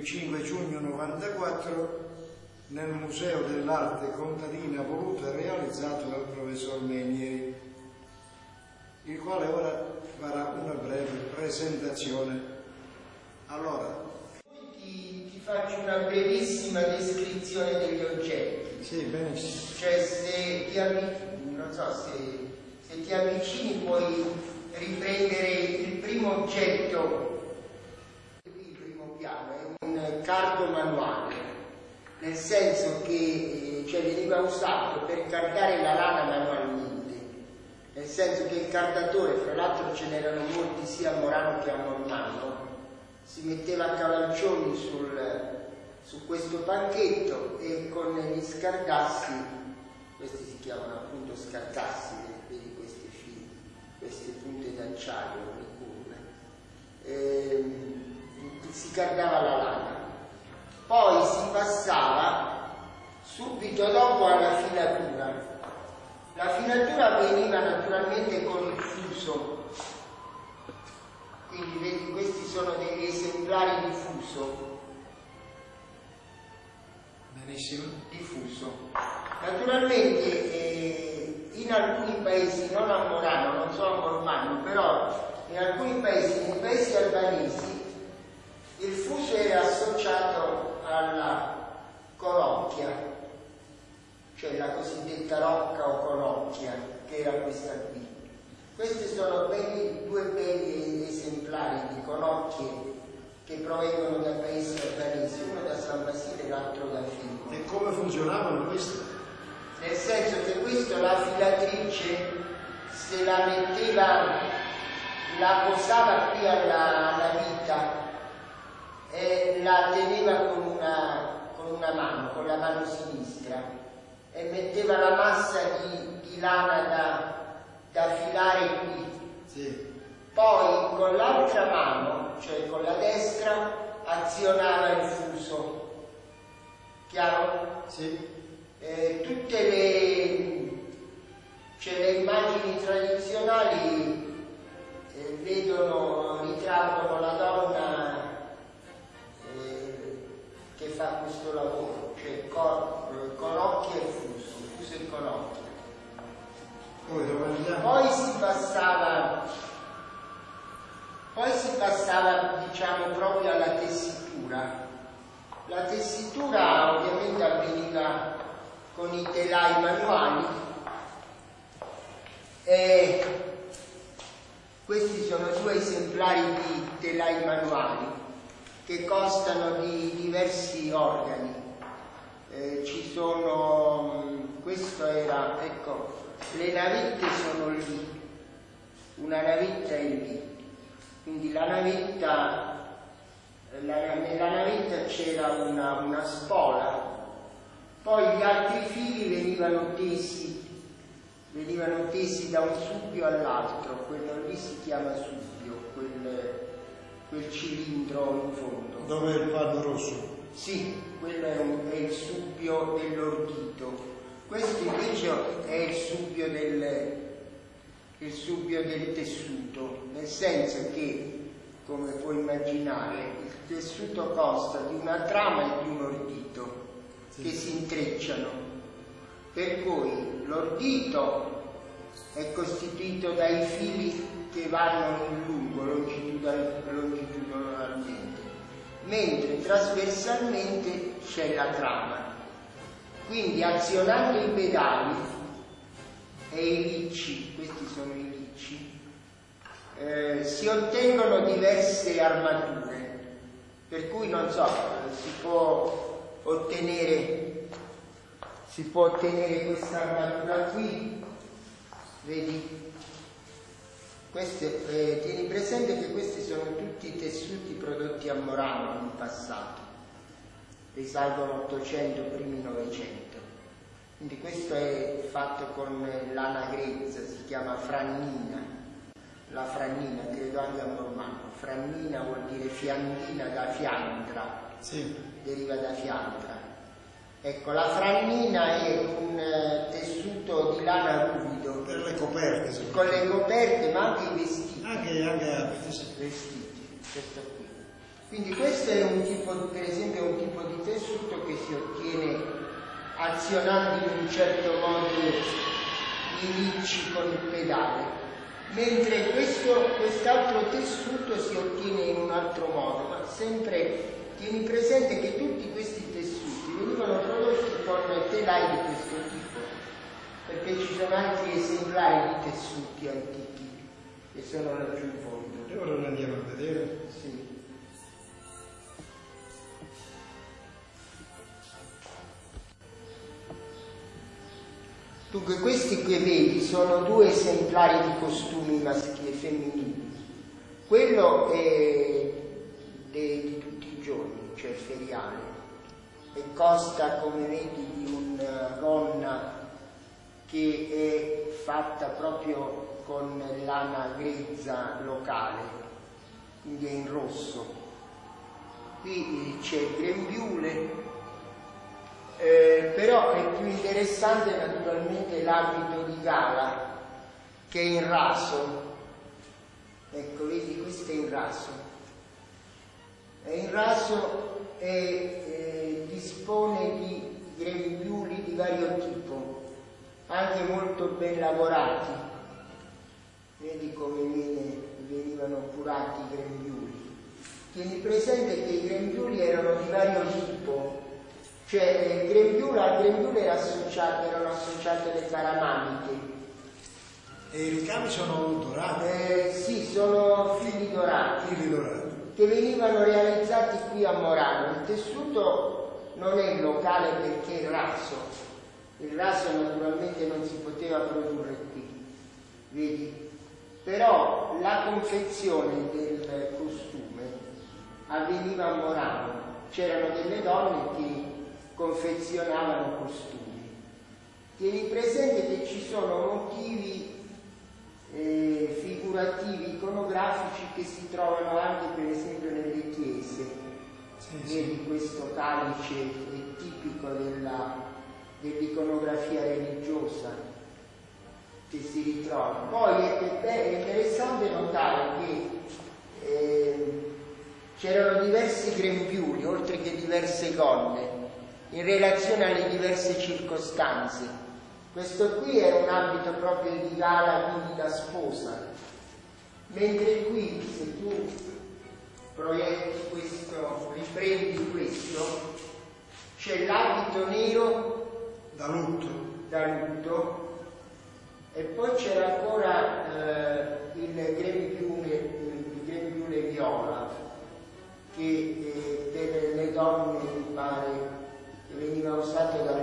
il 5 giugno 94 nel Museo dell'Arte Contadina voluto e realizzato dal professor Menieri, il quale ora farà una breve presentazione. Allora, ti, ti faccio una brevissima descrizione degli oggetti. Sì, benissimo. Cioè se ti avvicini, non so se, se ti avvicini puoi riprendere il primo oggetto, il primo piano, cardo manuale, nel senso che eh, cioè, veniva usato per cardare la lana manualmente, nel senso che il cardatore, fra l'altro ce n'erano molti sia a Morano che a Mormano, si metteva a cavalcioni sul, su questo panchetto e con gli scardassi, questi si chiamano appunto scardassi, vedi questi fili, queste punte d'acciaio, ehm, si cardava la lana. Poi si passava subito dopo alla filatura. La filatura avveniva naturalmente con il fuso, quindi vedi questi sono degli esemplari di fuso Benissimo. diffuso. Naturalmente eh, in alcuni paesi, non a Morano, non so a Mormano, però in alcuni paesi, nei paesi albanesi, il fuso era associato alla corocchia, cioè la cosiddetta rocca o corocchia, che era questa qui. Questi sono belli, due belli esemplari di conocchie che provengono da paesi albanesi, uno da San Basile e l'altro da Figo. E come funzionavano queste? Nel senso che questo la filatrice se la metteva, la posava qui alla, alla vita e la teneva con una, con una mano, con la mano sinistra e metteva la massa di, di lana da, da filare qui Sì. poi con l'altra mano, cioè con la destra, azionava il fuso. Chiaro? Sì. Eh, tutte le, tessitura ovviamente avveniva con i telai manuali e questi sono due esemplari di telai manuali che costano di diversi organi. Eh, ci sono, mh, questo era, ecco, le navette sono lì, una navetta è lì, quindi la navetta, la- nella navetta c'era una, una spola, poi gli altri fili venivano tesi, venivano tesi da un subbio all'altro, quello lì si chiama subbio, quel, quel cilindro in fondo. Dove è il panno rosso? Sì, quello è, un- è il subbio dell'ordito. Questo invece è il subbio del, il subbio del tessuto, nel senso che, come puoi immaginare, il tessuto consta di una trama e di un ordito Sì. che si intrecciano. Per cui l'ordito è costituito dai fili che vanno in lungo, longitudinal- longitudinalmente, mentre trasversalmente c'è la trama. Quindi azionando i pedali e i licci, questi sono i licci, eh, si ottengono diverse armature, per cui non so, eh, si può ottenere, si può ottenere questa armatura qui, vedi? Queste, eh, tieni presente che questi sono tutti tessuti prodotti a Morano in passato, risalgono 800, primi 900. Quindi questo è fatto con lana grezza, si chiama frannina. La frannina, credo anche a Mormano. Frannina vuol dire fiandina da fiandra, Sì. deriva da fiandra. Ecco, la frannina è un eh, tessuto di lana ruvido Per le coperte, sì. con le coperte ma anche i vestiti. Anche, anche. Vestiti, questo qui. Quindi questo è un tipo, per esempio, un tipo di tessuto che si ottiene azionando in un certo modo i ricci con il pedale, mentre questo, quest'altro tessuto si ottiene in un altro modo, ma sempre tieni presente che tutti questi tessuti venivano prodotti con telai di questo tipo, perché ci sono altri esemplari di tessuti antichi che sono laggiù in fondo. E ora lo andiamo a vedere. Sì. Dunque questi che vedi sono due esemplari di costumi maschili e femminili. Quello è de- di tutti i giorni, cioè feriale, e costa come vedi di una gonna che è fatta proprio con lana grezza locale, quindi è in rosso. Qui c'è il grembiule, eh, però è più interessante naturalmente l'abito di gala che è in raso. Ecco, vedi, questo è in raso. È in raso e eh, dispone di grembiuli di vario tipo, anche molto ben lavorati. Vedi come viene, venivano curati i grembiuli. Tieni presente che i grembiuli erano di vario tipo, cioè il grembiule, al grembiule era associato, erano associate le caramaniche. E i ricami sono dorati, Eh, sì, sono fili dorati fili dorati. che venivano realizzati qui a Morano. Il tessuto non è locale perché è raso. Il raso naturalmente non si poteva produrre qui, vedi? Però la confezione del costume avveniva a Morano. C'erano delle donne che confezionavano costumi. Tieni presente che ci sono motivi eh, figurativi, iconografici che si trovano anche per esempio nelle chiese. Sì, Vedi sì. questo calice è tipico della- dell'iconografia religiosa che si ritrova. Poi è, è- è interessante notare che eh, c'erano diversi grembiuli, oltre che diverse gonne, in relazione alle diverse circostanze. Questo qui era un abito proprio di gala, quindi da sposa, mentre qui, se tu proietti questo, riprendi questo, c'è l'abito nero Da lutto. da lutto e poi c'era ancora eh, il grembiule, il grembiule viola che eh, per le donne mi pare che